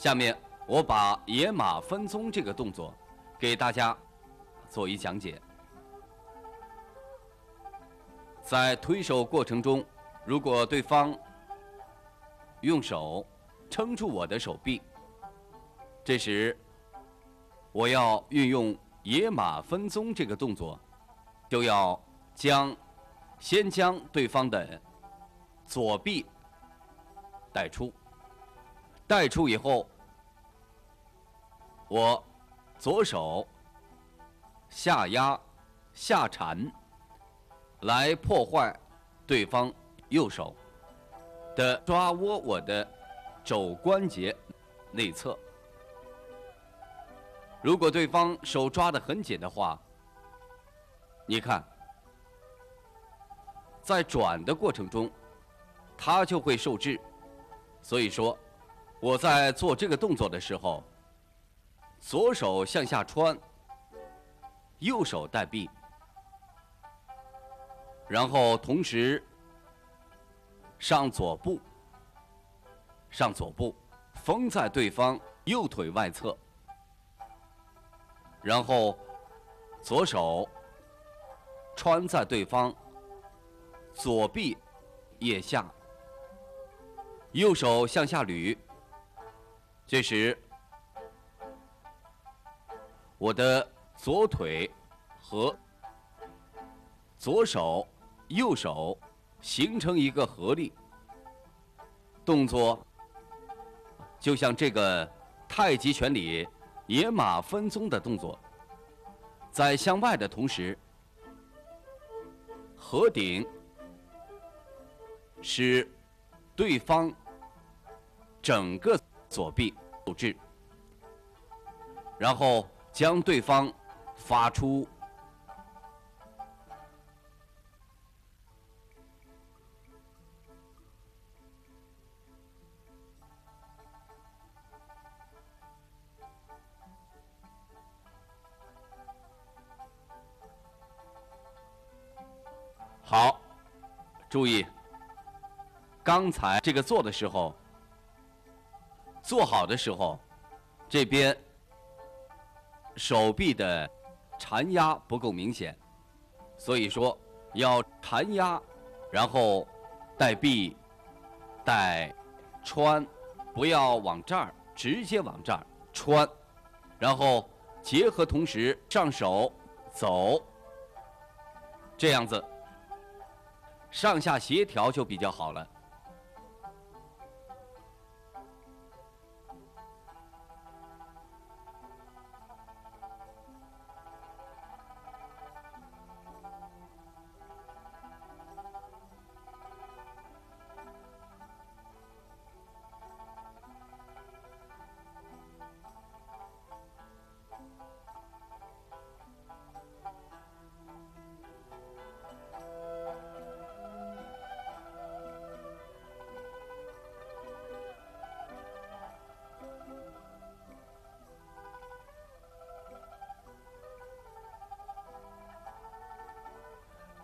下面我把野马分鬃这个动作给大家做一讲解。在推手过程中，如果对方用手撑住我的手臂，这时我要运用野马分鬃这个动作，就要将先将对方的左臂带出，带出以后，我左手下压下缠，来破坏对方右手的抓握我的肘关节内侧。如果对方手抓得很紧的话，你看，在转的过程中，他就会受制。所以说，我在做这个动作的时候，左手向下穿，右手带臂，然后同时上左步，上左步，封在对方右腿外侧。然后，左手穿在对方左臂腋下，右手向下捋。这时，我的左腿和左手、右手形成一个合力，动作就像这个太极拳里。野马分鬃的动作，在向外的同时，合顶，使对方整个左臂受制，然后将对方发出。好，注意，刚才这个做的时候，做好的时候，这边手臂的缠压不够明显，所以说要缠压，然后带臂带穿，不要往这儿直接往这儿穿，然后结合同时上手走，这样子。上下协调就比较好了。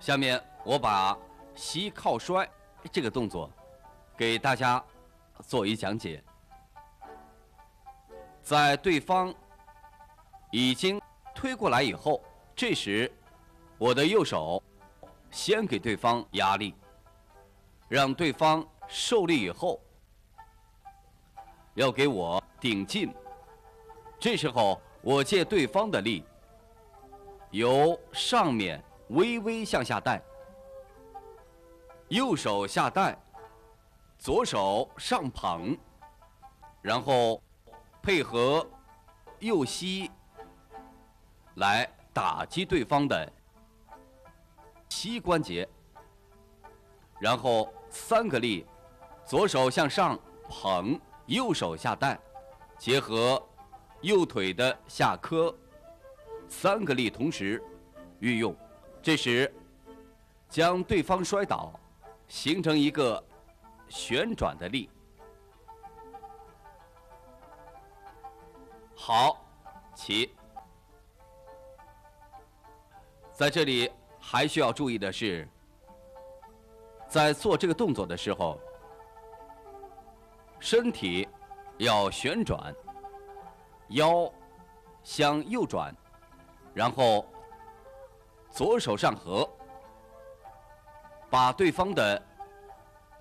下面我把膝靠摔这个动作给大家做一讲解。在对方已经推过来以后，这时我的右手先给对方压力，让对方受力以后，要给我顶劲。这时候我借对方的力，由上面。微微向下带，右手下带，左手上捧，然后配合右膝来打击对方的膝关节，然后三个力，左手向上捧，右手下带，结合右腿的下磕，三个力同时运用。这时，将对方摔倒，形成一个旋转的力。好，起。在这里还需要注意的是，在做这个动作的时候，身体要旋转，腰向右转，然后左手上合，把对方的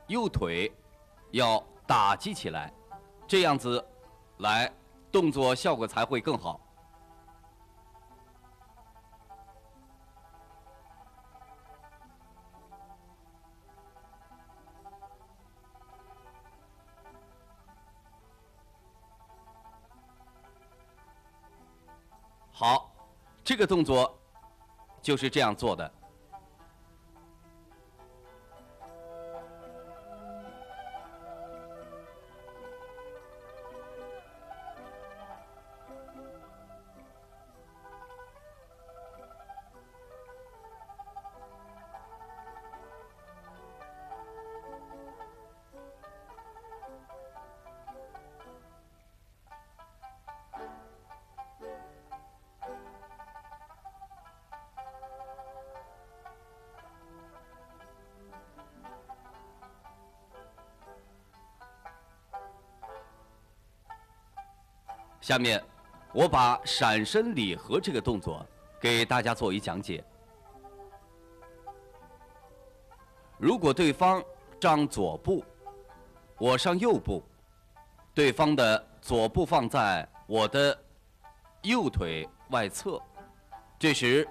右腿要打击起来，这样子来动作效果才会更好。好，这个动作就是这样做的。下面，我把闪身礼合这个动作给大家做一讲解。如果对方上左步，我上右步，对方的左步放在我的右腿外侧，这时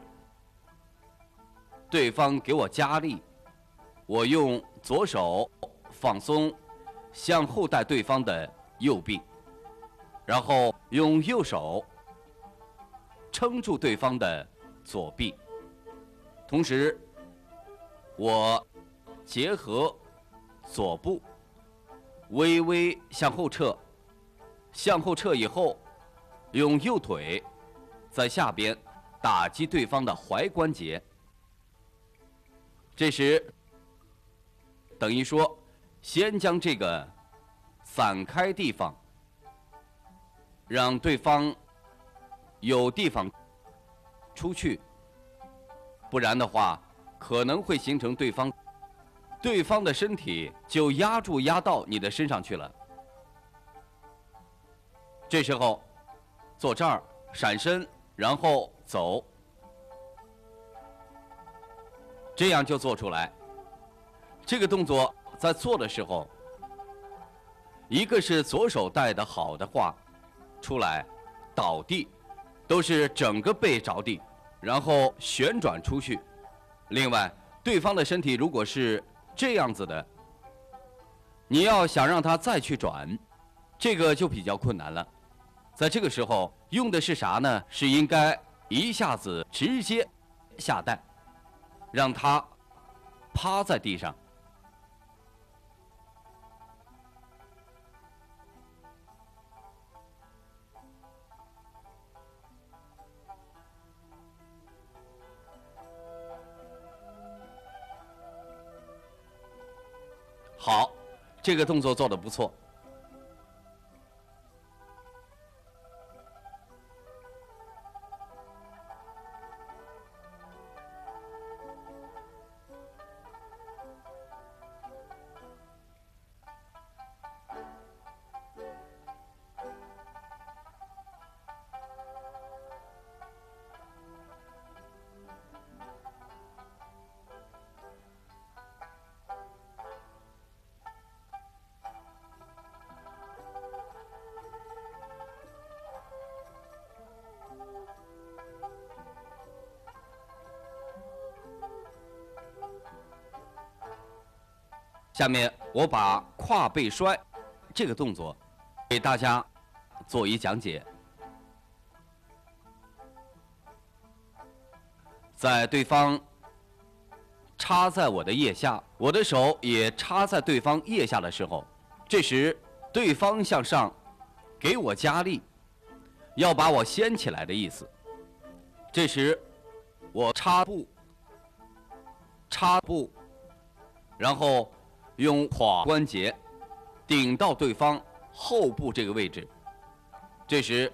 对方给我加力，我用左手放松，向后带对方的右臂。然后用右手撑住对方的左臂，同时我结合左步微微向后撤，向后撤以后，用右腿在下边打击对方的踝关节。这时等于说，先将这个散开地方。让对方有地方出去，不然的话，可能会形成对方对方的身体就压住压到你的身上去了。这时候坐这儿闪身，然后走，这样就做出来。这个动作在做的时候，一个是左手带的好的话。出来，倒地，都是整个背着地，然后旋转出去。另外，对方的身体如果是这样子的，你要想让他再去转，这个就比较困难了。在这个时候，用的是啥呢？是应该一下子直接下蛋，让他趴在地上。好，这个动作做的不错。下面我把胯背摔这个动作给大家做一讲解。在对方插在我的腋下，我的手也插在对方腋下的时候，这时对方向上给我加力，要把我掀起来的意思。这时我插步，插步，然后。用胯关节顶到对方后部这个位置。这时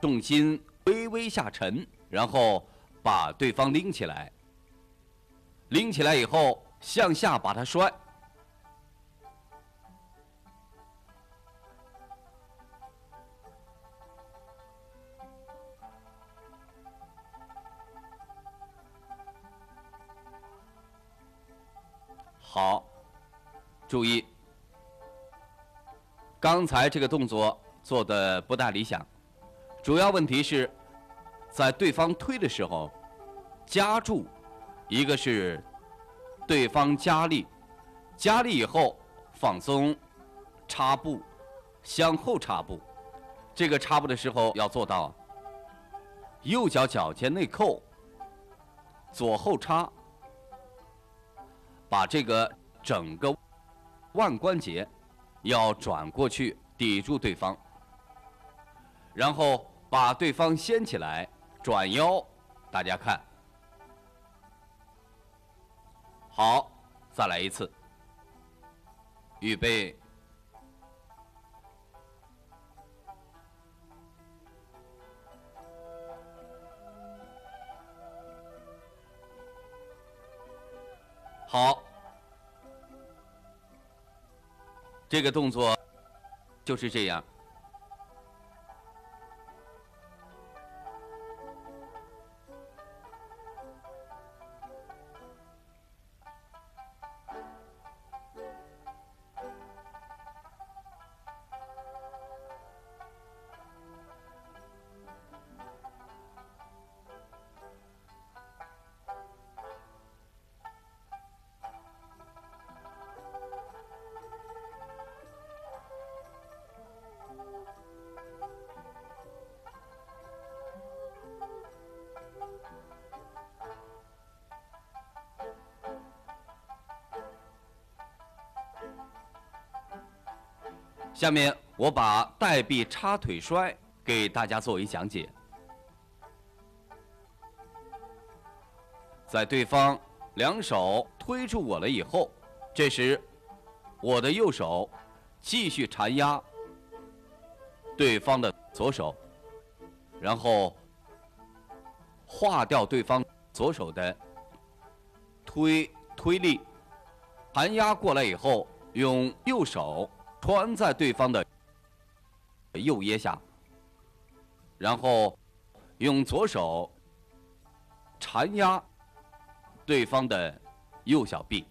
重心微微下沉然后把对方拎起来。拎起来以后向下把它摔。好。注意，刚才这个动作做的不大理想，主要问题是，在对方推的时候，夹住，一个是对方加力，加力以后放松，插步，向后插步，这个插步的时候要做到右脚脚尖内扣，左后插。把这个整个腕关节要转过去抵住对方，然后把对方掀起来，转腰。大家看，好，再来一次，预备，好。这个动作就是这样。下面我把带臂插腿摔给大家作为讲解。在对方两手推住我了以后，这时我的右手继续缠压对方的左手，然后化掉对方左手的推推力，盘压过来以后，用右手。穿在对方的右腋下，然后用左手缠压对方的右小臂，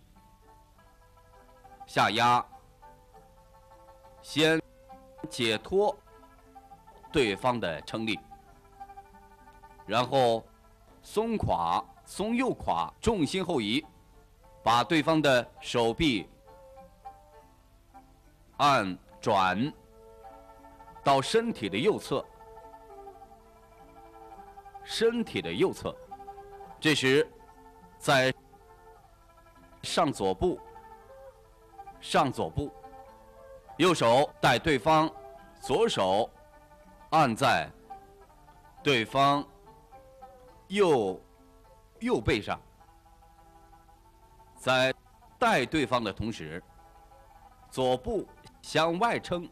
下压，先解脱对方的撑力，然后松垮、松右垮，重心后移，把对方的手臂。按转到身体的右侧，身体的右侧，这时在上左步，上左步，右手带对方，左手按在对方右右背上，在带对方的同时，左步。向外撑，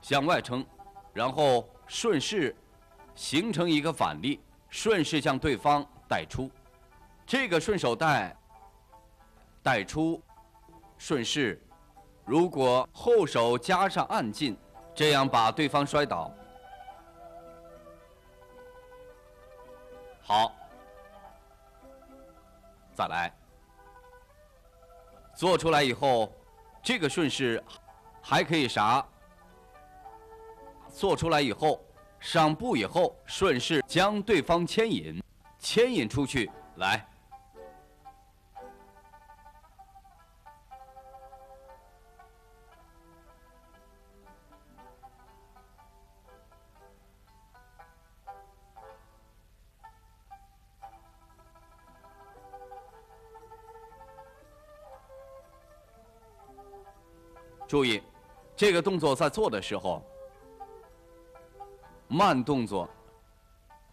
向外撑，然后顺势形成一个反力，顺势向对方带出。这个顺手带带出，顺势，如果后手加上按进，这样把对方摔倒。好，再来，做出来以后，这个顺势。还可以啥？做出来以后，上步以后，顺势将对方牵引，牵引出去，来。注意。这个动作在做的时候，慢动作，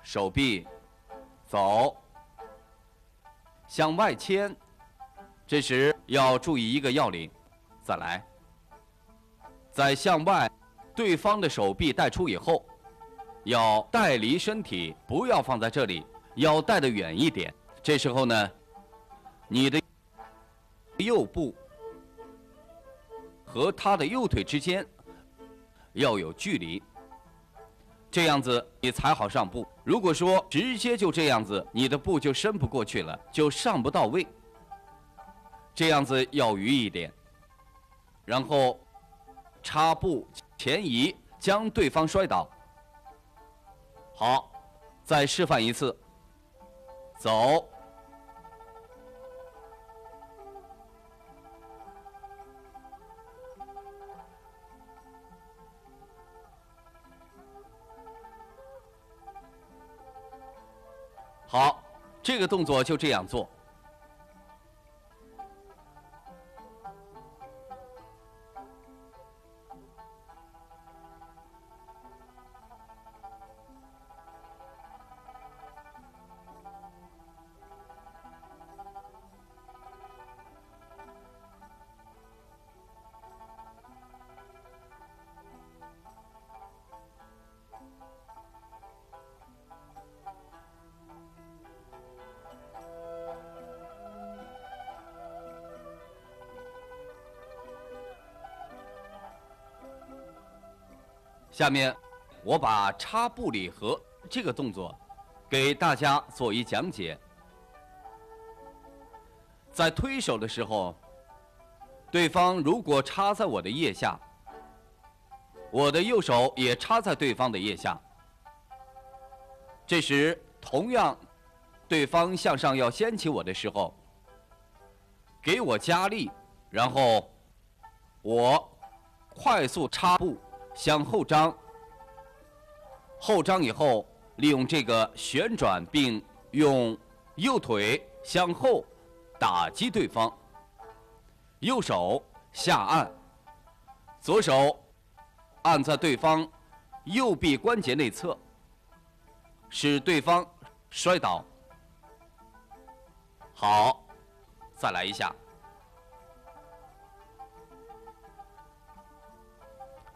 手臂走，向外牵。这时要注意一个要领，再来，在向外，对方的手臂带出以后，要带离身体，不要放在这里，要带得远一点。这时候呢，你的右步。和他的右腿之间要有距离，这样子你才好上步。如果说直接就这样子，你的步就伸不过去了，就上不到位。这样子要匀一点。然后插步前移，将对方摔倒。好，再示范一次，走。好，这个动作就这样做。下面，我把插步礼盒这个动作给大家做一讲解。在推手的时候，对方如果插在我的腋下，我的右手也插在对方的腋下。这时，同样，对方向上要掀起我的时候，给我加力，然后我快速插步。向后张，后张以后，利用这个旋转，并用右腿向后打击对方。右手下按，左手按在对方右臂关节内侧，使对方摔倒。好，再来一下。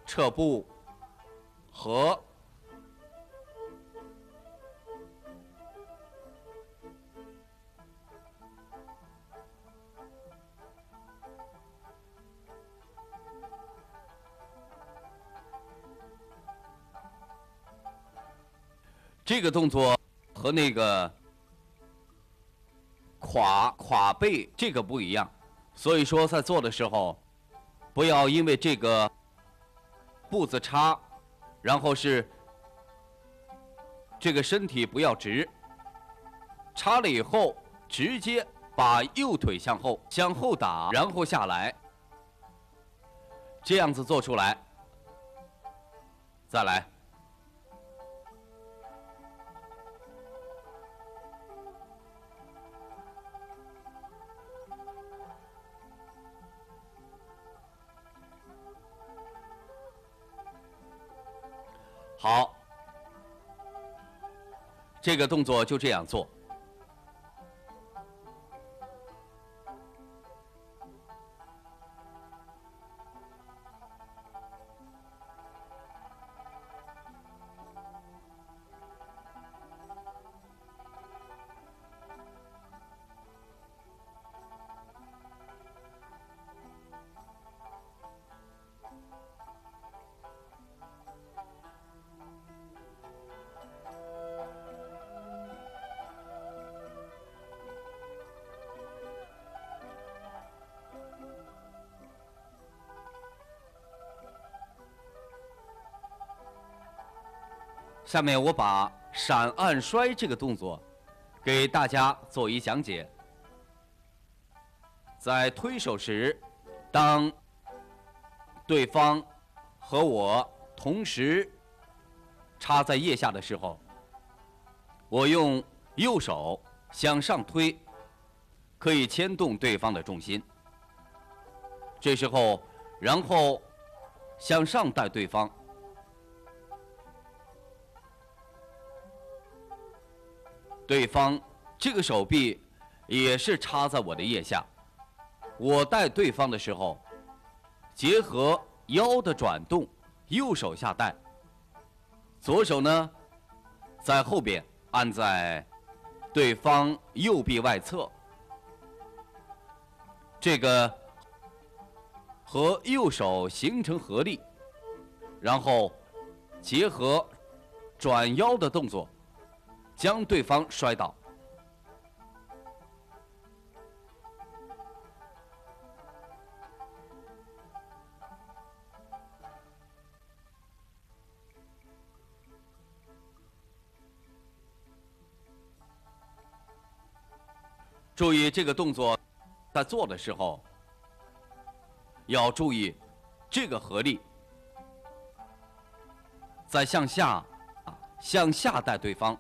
撤步和这个动作和那个垮垮背这个不一样，所以说在做的时候，不要因为这个。步子插，然后是这个身体不要直，插了以后直接把右腿向后向后打，然后下来，这样子做出来，再来。好，这个动作就这样做。下面我把闪按摔这个动作给大家做一讲解。在推手时，当对方和我同时插在腋下的时候，我用右手向上推，可以牵动对方的重心。这时候，然后向上带对方。对方这个手臂也是插在我的腋下，我带对方的时候，结合腰的转动，右手下带，左手呢在后边按在对方右臂外侧，这个和右手形成合力，然后结合转腰的动作。将对方摔倒。注意这个动作在做的时候要注意这个合力在向下向下带对方。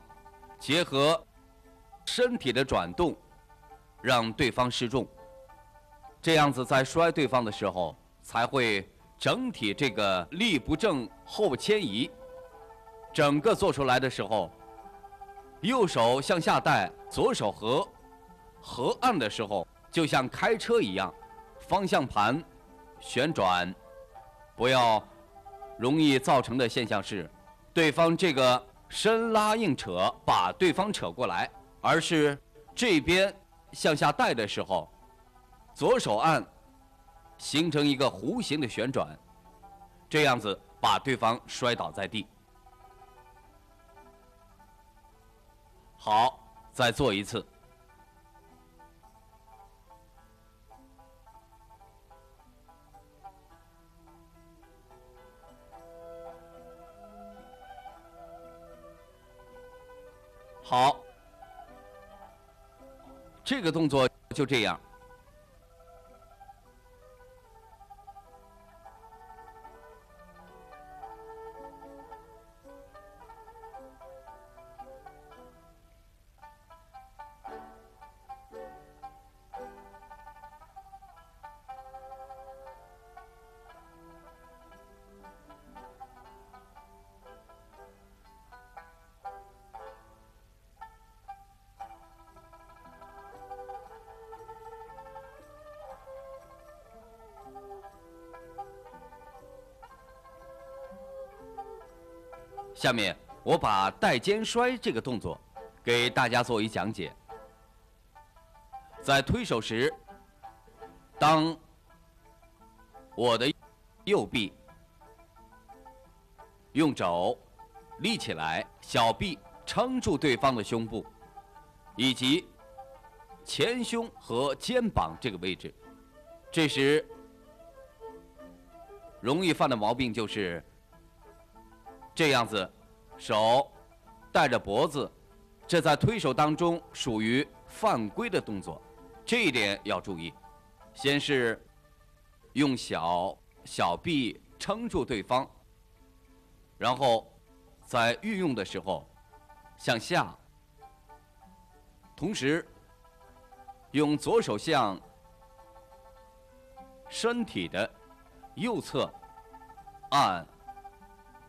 结合身体的转动，让对方失重。这样子在摔对方的时候，才会整体这个力不正后迁移，整个做出来的时候，右手向下带，左手合，合按的时候就像开车一样，方向盘旋转，不要容易造成的现象是，对方这个伸拉硬扯把对方扯过来，而是这边向下带的时候。左手按，形成一个弧形的旋转，这样子把对方摔倒在地。好，再做一次。好，这个动作就这样。下面我把带肩摔这个动作给大家做一讲解。在推手时，当我的右臂用肘立起来，小臂撑住对方的胸部，以及前胸和肩膀这个位置，这时容易犯的毛病就是。这样子，手带着脖子，这在推手当中属于犯规的动作，这一点要注意。先是用小小臂撑住对方，然后在运用的时候向下，同时用左手向身体的右侧按。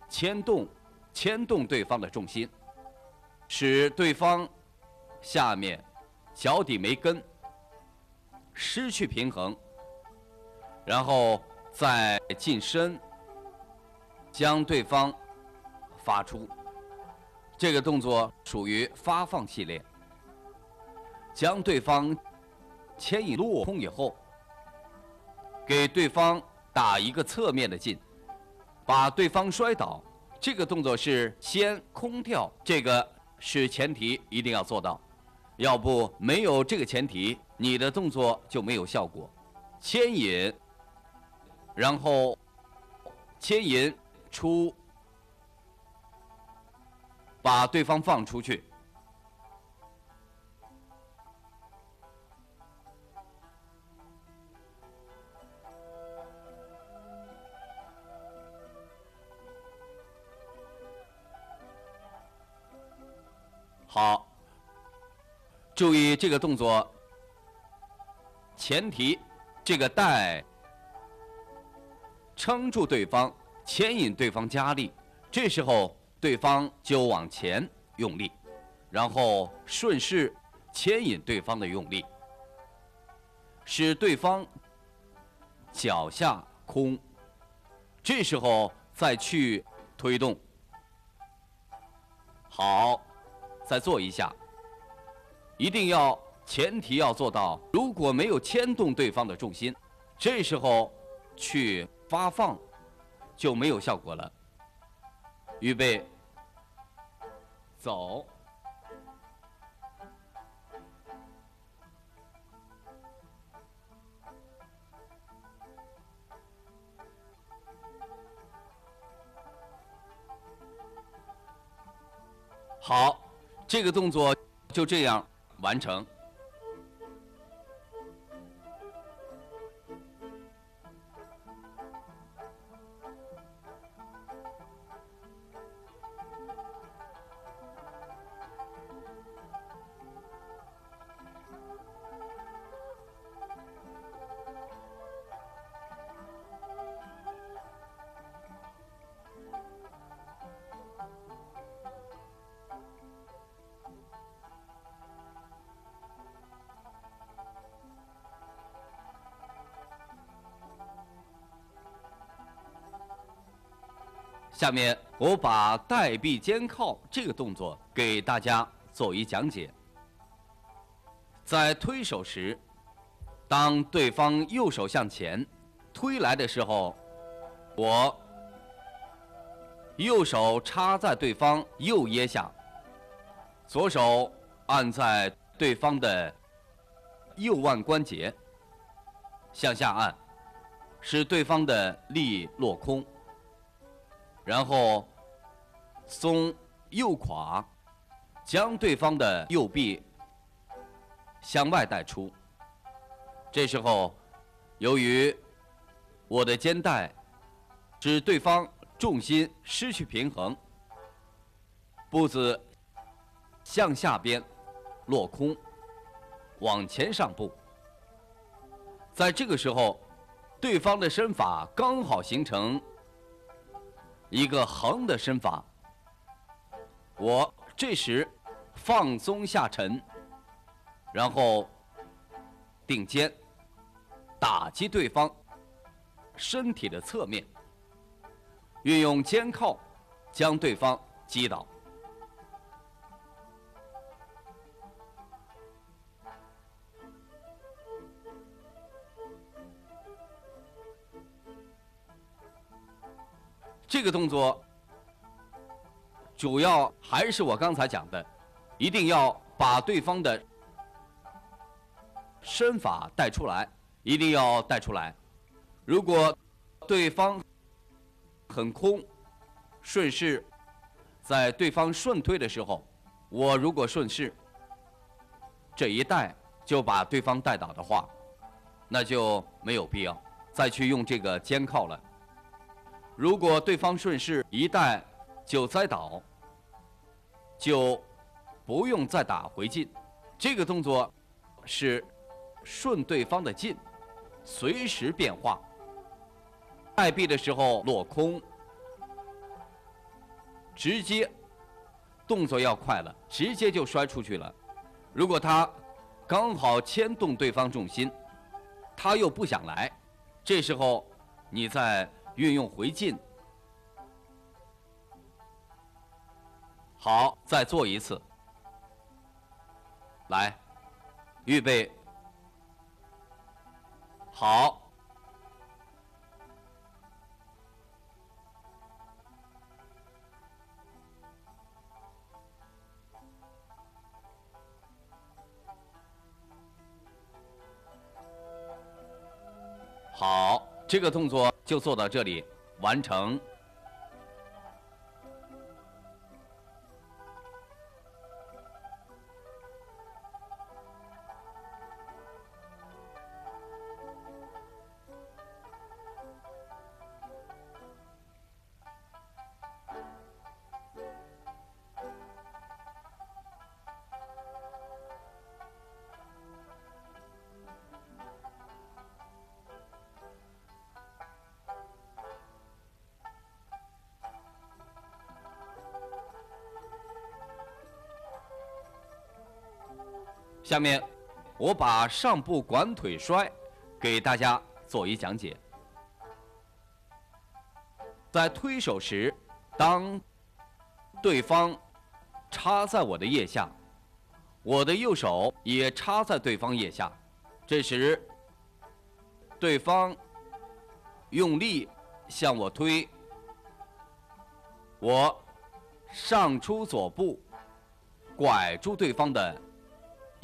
牵动，牵动对方的重心，使对方下面脚底没根，失去平衡，然后再近身，将对方发出。这个动作属于发放系列，将对方牵引落空以后，给对方打一个侧面的劲。把对方摔倒，这个动作是先空跳，这个是前提，一定要做到。要不没有这个前提，你的动作就没有效果。牵引，然后牵引出，把对方放出去。好，注意这个动作，前提这个带撑住对方，牵引对方加力，这时候对方就往前用力，然后顺势牵引对方的用力，使对方脚下空，这时候再去推动。好。再做一下，一定要前提要做到，如果没有牵动对方的重心，这时候去发放就没有效果了。预备，走。好。这个动作就这样完成。下面我把带臂肩靠这个动作给大家做一讲解。在推手时，当对方右手向前推来的时候，我右手插在对方右腋下，左手按在对方的右腕关节，向下按，使对方的力落空。然后松右胯，将对方的右臂向外带出。这时候，由于我的肩带使对方重心失去平衡，步子向下边落空，往前上步。在这个时候，对方的身法刚好形成。一个横的身法，我这时放松下沉，然后顶肩打击对方身体的侧面，运用肩靠将对方击倒。这个动作主要还是我刚才讲的，一定要把对方的身法带出来，一定要带出来。如果对方很空，顺势在对方顺推的时候，我如果顺势这一带就把对方带倒的话，那就没有必要再去用这个肩靠了。如果对方顺势一带就栽倒，就不用再打回进。这个动作是顺对方的劲，随时变化。带臂的时候落空，直接动作要快了，直接就摔出去了。如果他刚好牵动对方重心，他又不想来，这时候你在。运用回劲，好，再做一次。来，预备，好，好。这个动作就做到这里，完成。下面，我把上步管腿摔给大家做一讲解。在推手时，当对方插在我的腋下，我的右手也插在对方腋下，这时对方用力向我推，我上出左步，拐住对方的。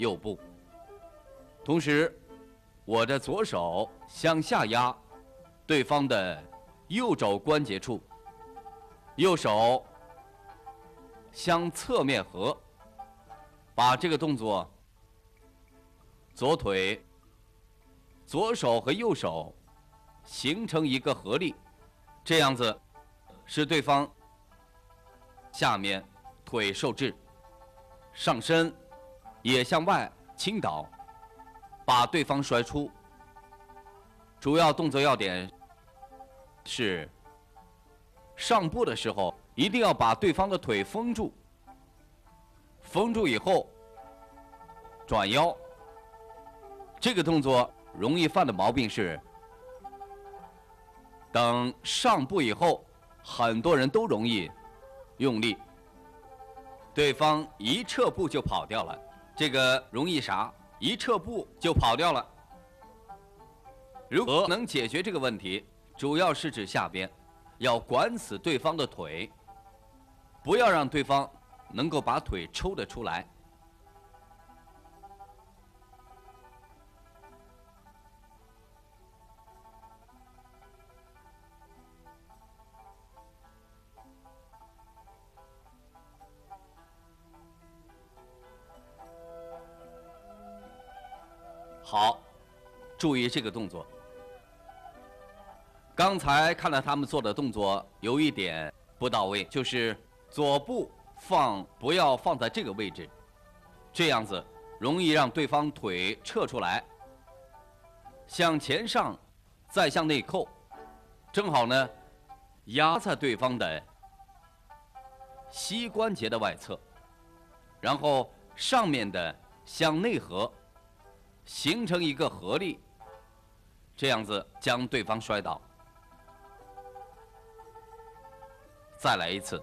右步，同时，我的左手向下压对方的右肘关节处，右手向侧面合，把这个动作，左腿、左手和右手形成一个合力，这样子使对方下面腿受制，上身。也向外倾倒，把对方摔出。主要动作要点是：上步的时候一定要把对方的腿封住，封住以后转腰。这个动作容易犯的毛病是：等上步以后很多人都容易用力，对方一撤步就跑掉了。这个容易啥？一撤步就跑掉了。如何能解决这个问题？主要是指下边要管死对方的腿，不要让对方能够把腿抽得出来。好，注意这个动作。刚才看了他们做的动作，有一点不到位，就是左步放不要放在这个位置，这样子容易让对方腿撤出来，向前上，再向内扣，正好呢压在对方的膝关节的外侧，然后上面的向内合。形成一个合力，这样子将对方摔倒。再来一次，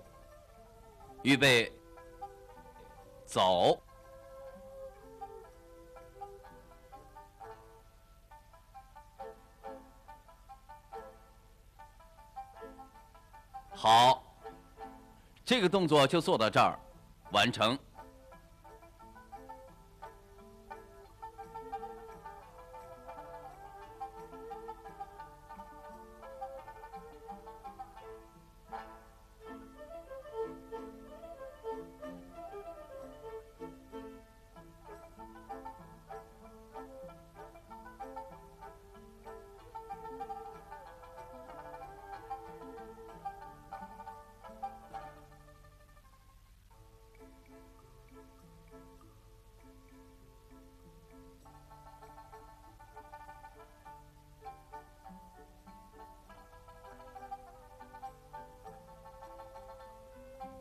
预备，走。好，这个动作就做到这儿，完成。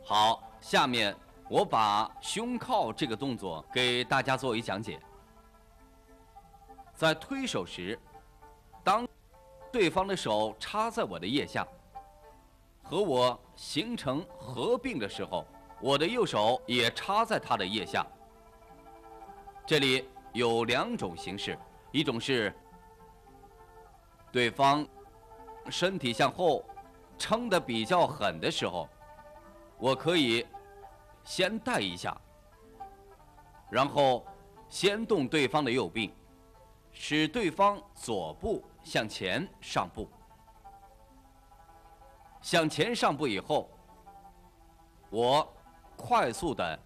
好，下面我把胸靠这个动作给大家做一讲解。在推手时，当对方的手插在我的腋下，和我形成合并的时候，我的右手也插在他的腋下。这里有两种形式，一种是对方身体向后撑得比较狠的时候。我可以先带一下，然后先动对方的右臂，使对方左步向前上步。向前上步以后，我快速的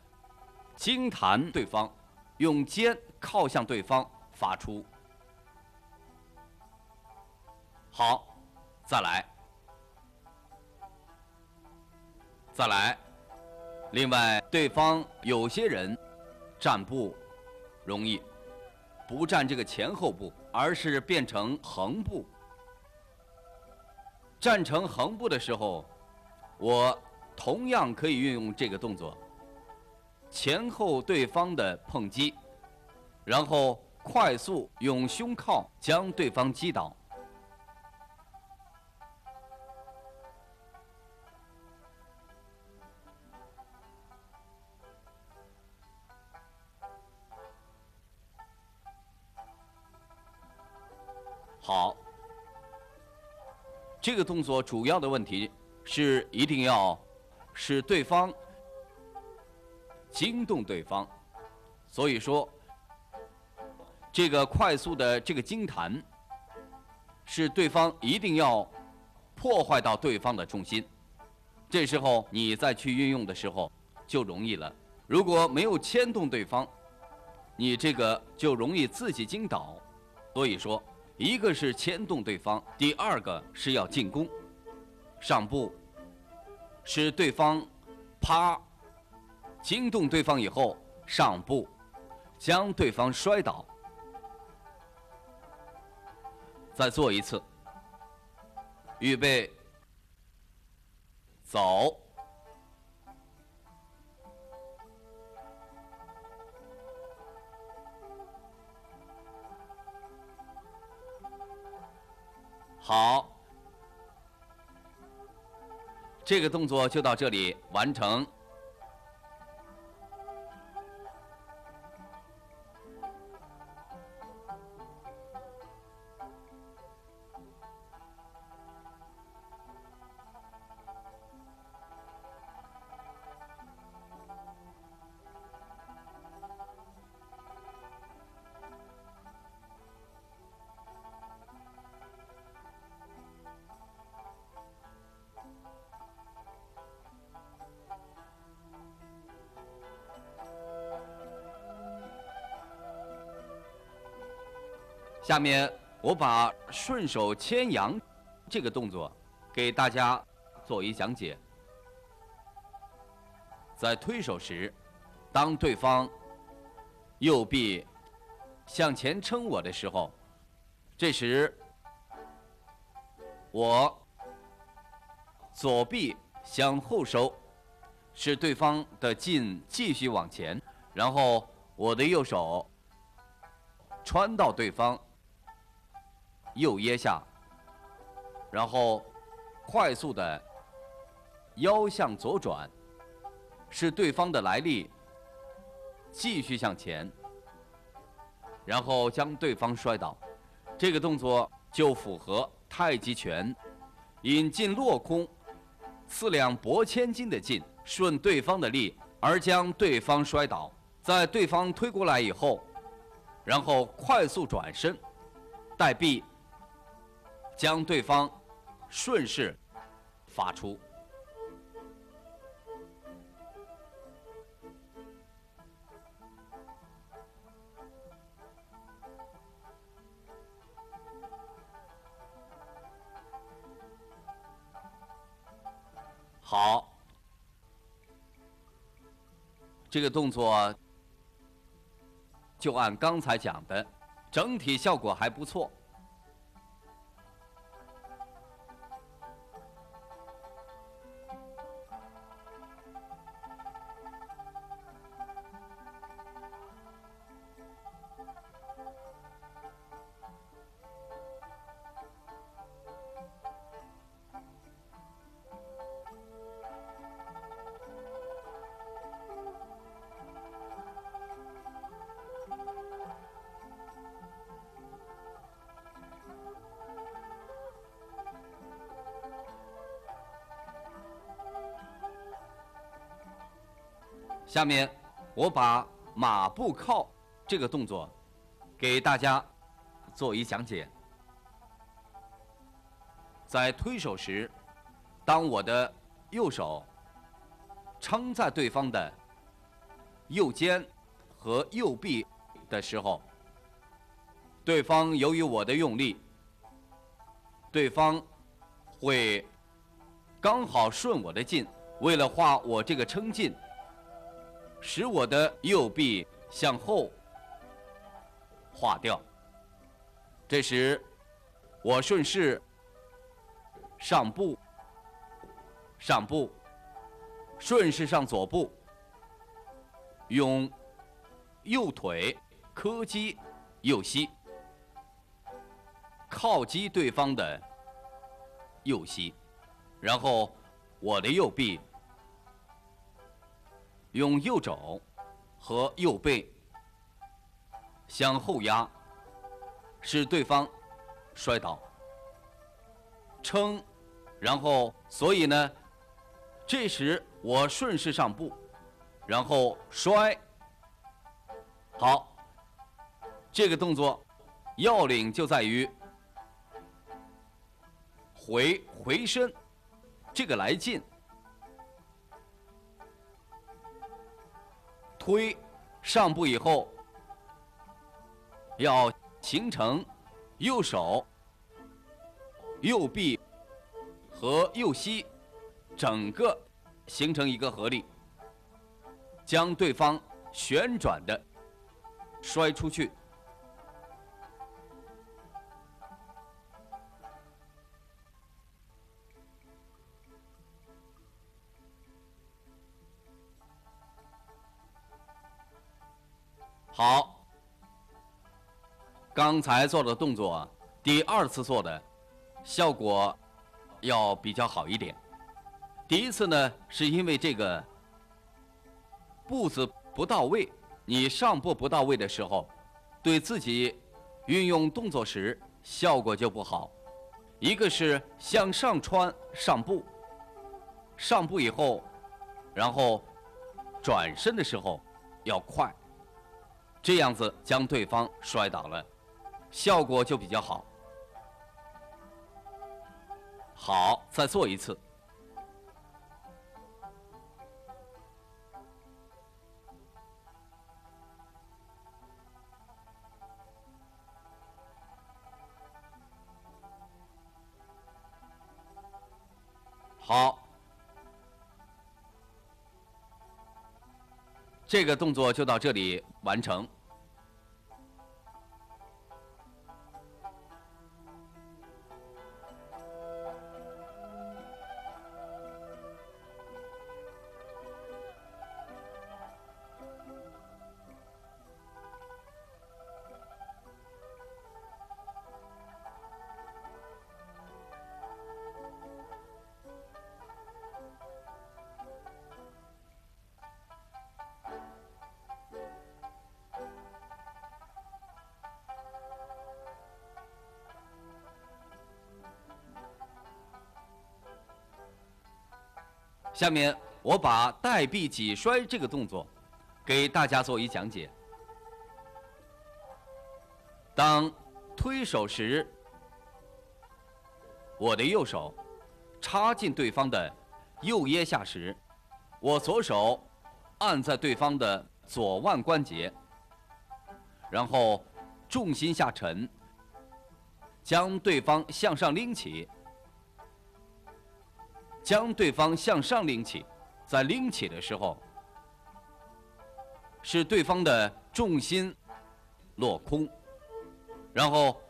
惊弹对方，用肩靠向对方发出。好，再来。再来，另外，对方有些人站步容易不站这个前后步，而是变成横步。站成横步的时候，我同样可以运用这个动作，前后对方的碰击，然后快速用胸靠将对方击倒。这个动作主要的问题是一定要使对方惊动对方，所以说这个快速的这个惊弹是对方一定要破坏到对方的重心，这时候你再去运用的时候就容易了。如果没有牵动对方，你这个就容易自己惊倒，所以说。一个是牵动对方，第二个是要进攻，上步，使对方趴，惊动对方以后上步，将对方摔倒，再做一次，预备，走。好，这个动作就到这里完成。下面我把顺手牵羊这个动作给大家做一讲解。在推手时，当对方右臂向前撑我的时候，这时我左臂向后收，使对方的劲继续往前，然后我的右手穿到对方。右腋下，然后快速的腰向左转，使对方的来力继续向前，然后将对方摔倒。这个动作就符合太极拳引劲落空，四两拨千斤的劲，顺对方的力而将对方摔倒。在对方推过来以后，然后快速转身，带臂。将对方顺势发出，好，这个动作就按刚才讲的，整体效果还不错。下面，我把马步靠这个动作给大家做一讲解。在推手时，当我的右手撑在对方的右肩和右臂的时候，对方由于我的用力，对方会刚好顺我的劲，为了画我这个撑劲。使我的右臂向后划掉，这时我顺势上步，上步，顺势上左步，用右腿磕击右膝，靠击对方的右膝，然后我的右臂。用右肘和右背向后压，使对方摔倒。撑，然后所以呢，这时我顺势上步，然后摔。好，这个动作要领就在于回回身，这个来劲。推上步以后，要形成右手、右臂和右膝整个形成一个合力，将对方旋转的摔出去。好，刚才做的动作，第二次做的效果要比较好一点。第一次呢，是因为这个步子不到位，你上步不到位的时候，对自己运用动作时效果就不好。一个是向上穿上步，上步以后，然后转身的时候要快，这样子将对方摔倒了，效果就比较好。好，再做一次。好，这个动作就到这里完成。下面我把带臂挤摔这个动作给大家做一讲解。当推手时，我的右手插进对方的右腋下时，我左手按在对方的左腕关节，然后重心下沉，将对方向上拎起。将对方向上拎起，在拎起的时候，使对方的重心落空，然后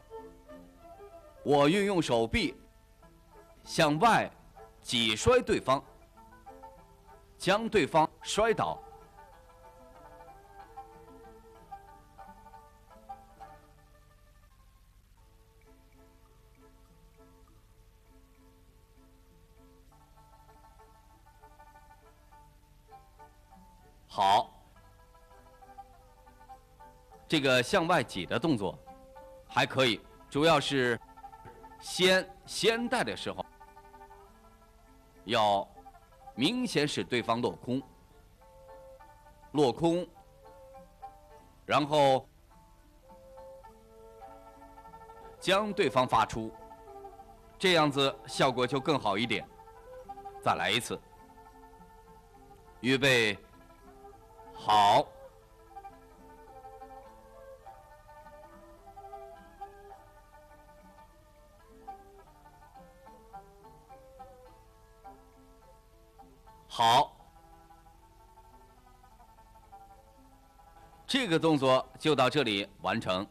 我运用手臂向外挤摔对方，将对方摔倒。这个向外挤的动作还可以，主要是先先带的时候要明显使对方落空，落空，然后将对方发出，这样子效果就更好一点。再来一次，预备。好，好，这个动作就到这里完成。